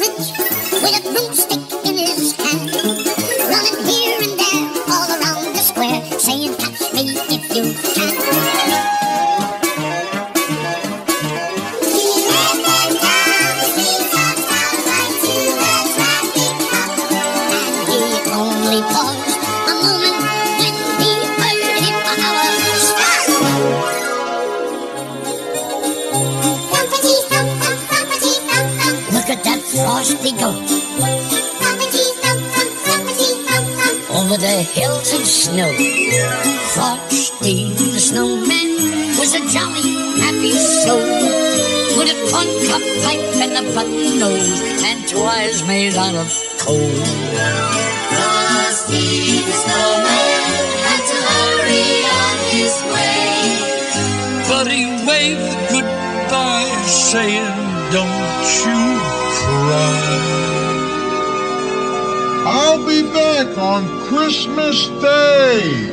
village with a broomstick in his hand, running here and there all around the square, saying, "Catch me if you can." Paused a moment when! Thumpity that frosty goat Thumpity thump thump, thumpity thump thump. over the hills of snow. Frosty the snowman was a jolly, happy soul with a corncob pipe and a button nose and two eyes made out of coal. Frosty the snowman had to hurry on his way. But he waved goodbye, saying, Don't you cry. I'll be back on Christmas Day.